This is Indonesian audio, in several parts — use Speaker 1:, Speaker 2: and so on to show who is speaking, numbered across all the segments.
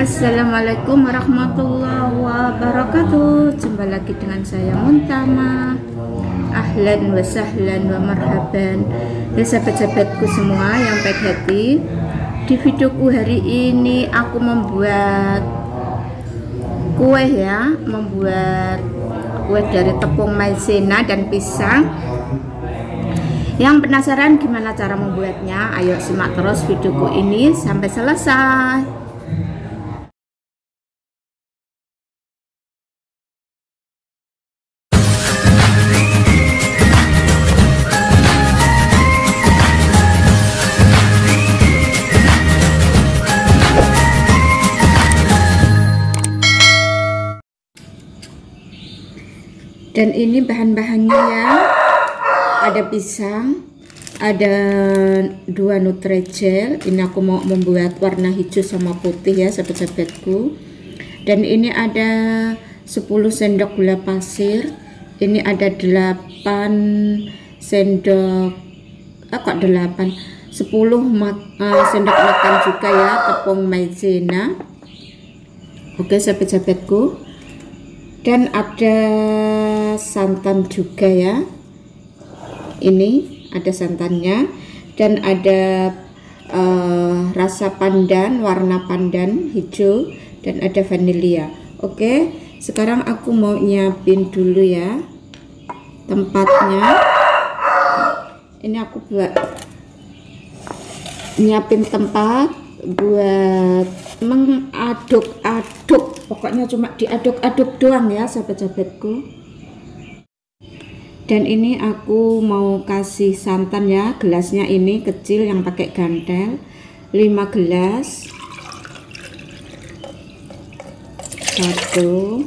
Speaker 1: Assalamualaikum warahmatullahi wabarakatuh Jumpa lagi dengan saya Muntama Ahlan wa sahlan wa marhaban Ya sahabat-sahabatku semua yang baik hati Di videoku hari ini aku membuat Kue ya Membuat kue dari tepung maizena dan pisang yang penasaran gimana cara membuatnya? Ayo simak terus videoku ini sampai selesai. Dan ini bahan-bahannya ya ada pisang ada dua nutregel ini aku mau membuat warna hijau sama putih ya sahabat-sahabatku dan ini ada 10 sendok gula pasir. Ini ada 8 sendok ah kok 8 10 mak uh, sendok makan juga ya tepung maizena. Oke sahabat-sahabatku dan ada santan juga ya. Ini ada santannya dan ada uh, rasa pandan warna pandan hijau dan ada vanilya. Oke sekarang aku mau nyiapin dulu ya tempatnya. Ini aku buat nyiapin tempat buat mengaduk-aduk. Pokoknya cuma diaduk-aduk doang ya sahabat-sahabatku dan ini aku mau kasih santan ya gelasnya ini kecil yang pakai gantel 5 gelas. Satu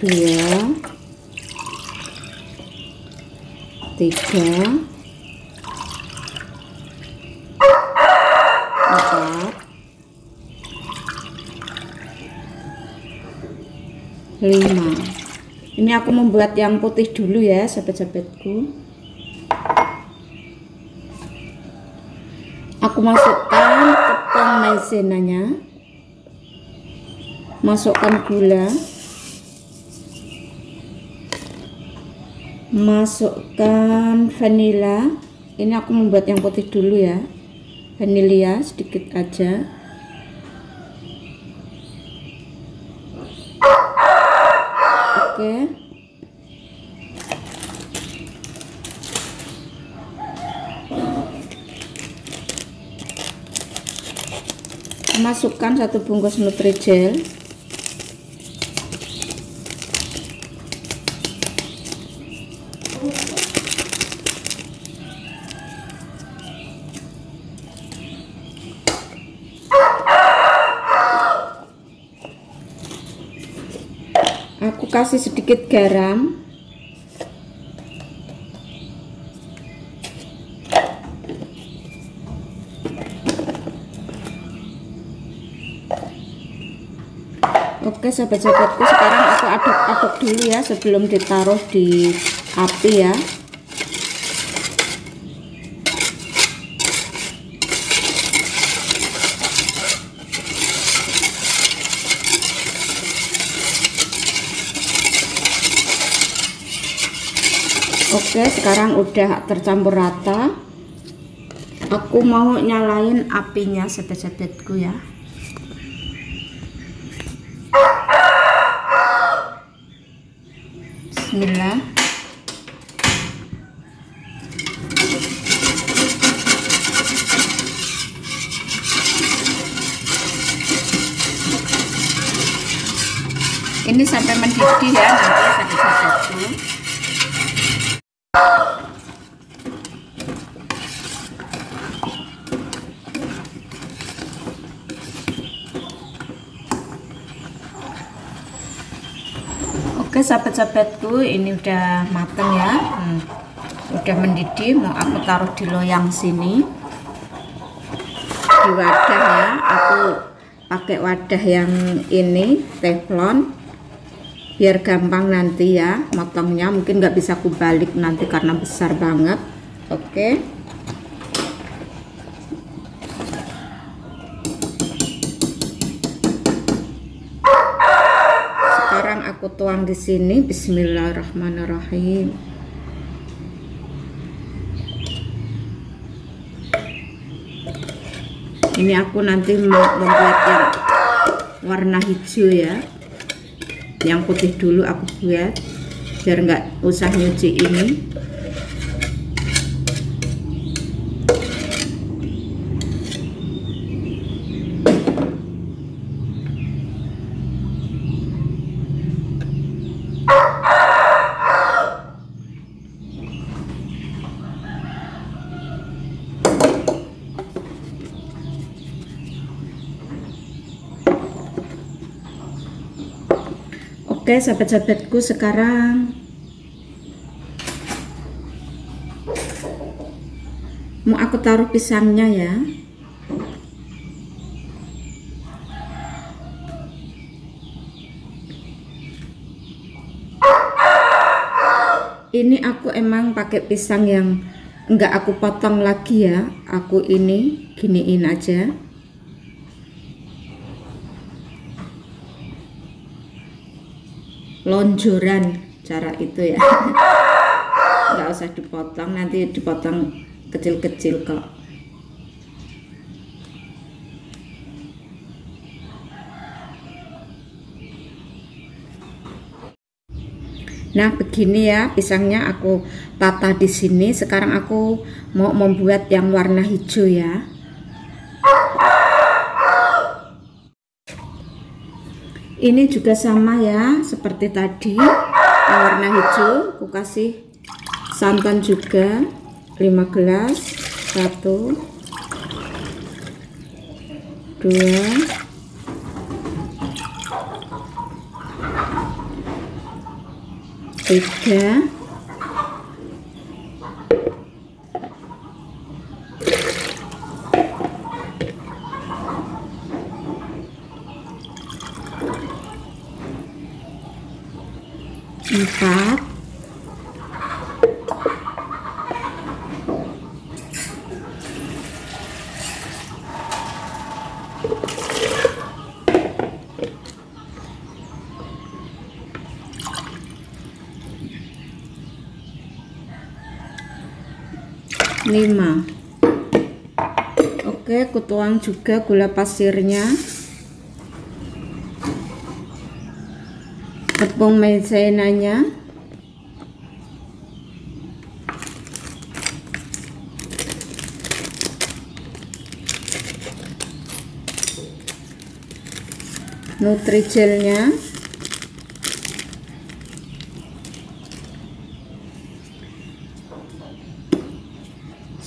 Speaker 1: dua tiga empat lima ini aku membuat yang putih dulu ya sahabat-sahabatku aku masukkan tepung maizenanya. Masukkan gula. Masukkan vanila. Ini aku membuat yang putih dulu ya. Vanilya sedikit aja oke masukkan satu bungkus nutrijel. Aku kasih sedikit garam Oke sahabat-sahabatku sekarang aku aduk-aduk dulu ya sebelum ditaruh di api ya. Oke sekarang udah tercampur rata. Aku mau nyalain apinya sahabat-sahabatku ya Bismillah. Ini sampai mendidih ya nanti sahabat-sahabatku Oke sahabat-sahabatku ini udah mateng ya. Hmm, udah mendidih mau aku taruh di loyang sini. Di wadah ya aku pakai wadah yang ini teflon. Biar gampang nanti ya motongnya. Mungkin nggak bisa aku balik nanti karena besar banget. Oke tuang di sini. Bismillahirrahmanirrahim. Ini aku nanti membuat yang warna hijau ya. Yang putih dulu aku buat biar nggak usah nyuci ini Oke sahabat-sahabatku sekarang mau aku taruh pisangnya ya. Ini aku emang pakai pisang yang enggak aku potong lagi ya. Aku ini giniin aja lonjoran cara itu ya nggak usah dipotong nanti dipotong kecil-kecil kok Nah, begini ya pisangnya aku tata di sini. Sekarang aku mau membuat yang warna hijau ya. Ini juga sama ya seperti tadi. Yang warna hijau aku kasih santan juga. 5 gelas 1 2 3 5 oke aku tuang juga gula pasirnya. Tepung maizenanya nutrigelnya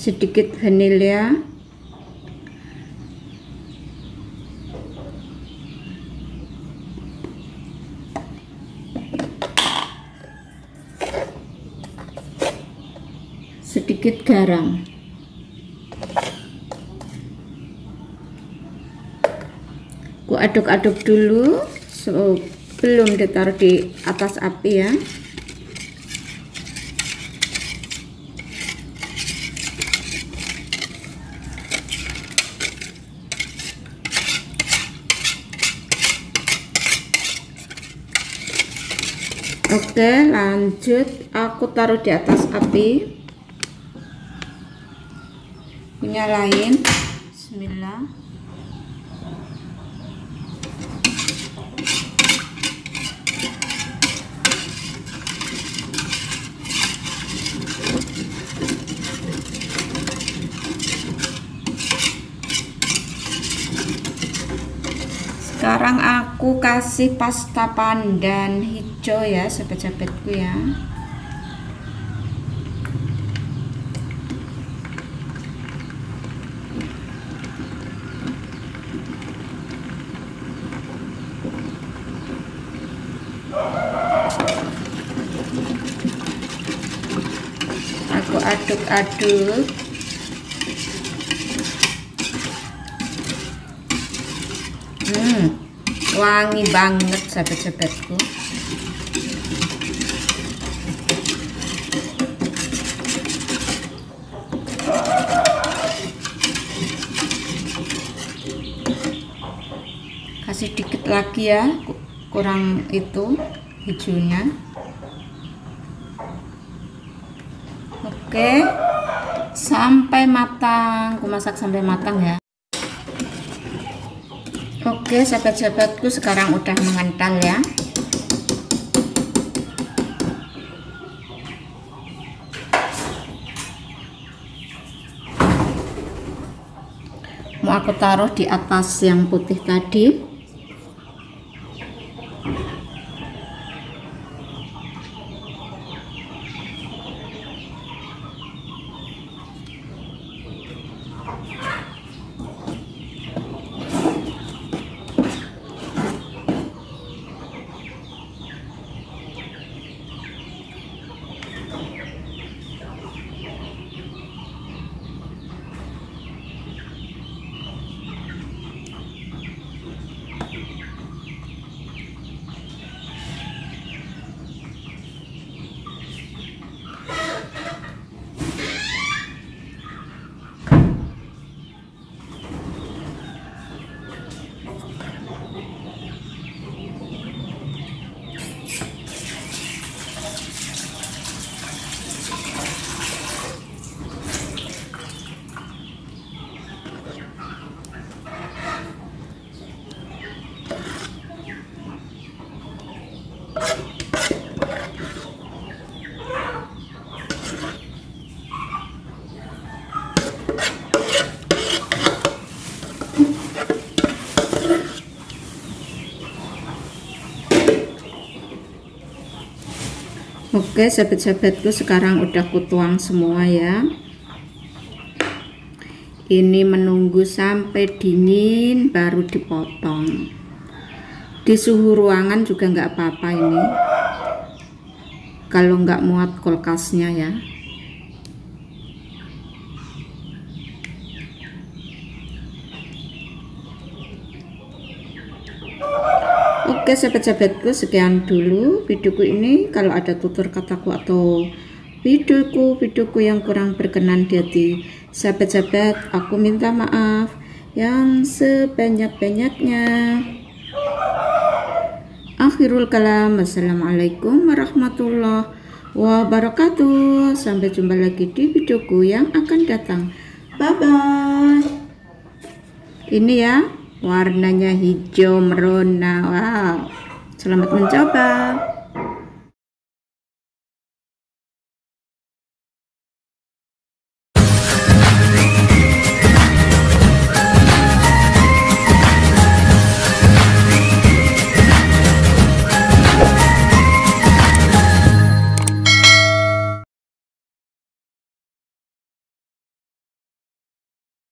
Speaker 1: sedikit vanilya. Sedikit garam. Ku aduk-aduk dulu sebelum ditaruh di atas api ya Oke lanjut. Aku taruh di atas api. Nyalain. Bismillah. Sekarang aku kasih pasta pandan hijau ya sahabat-sahabatku ya. Aku aduk-aduk. Hmm wangi banget sahabat-sahabatku kasih dikit lagi ya kurang itu hijaunya. Oke sampai matang aku masak sampai matang ya. Oke sahabat-sahabatku sekarang udah mengental ya. Mau aku taruh di atas yang putih tadi Oke sahabat-sahabatku sekarang udah kutuang semua ya. Ini menunggu sampai dingin baru dipotong. Di suhu ruangan juga nggak apa-apa ini. Kalau nggak muat kulkasnya ya Oke sahabat-sahabatku sekian dulu videoku ini. Kalau ada tutur kataku atau videoku videoku yang kurang berkenan di hati sahabat-sahabat aku minta maaf yang sebanyak-banyaknya. Akhirul kalam. Assalamualaikum warahmatullahi wabarakatuh. Sampai jumpa lagi di videoku yang akan datang. Bye bye ini ya warnanya hijau merona. Wow. Selamat mencoba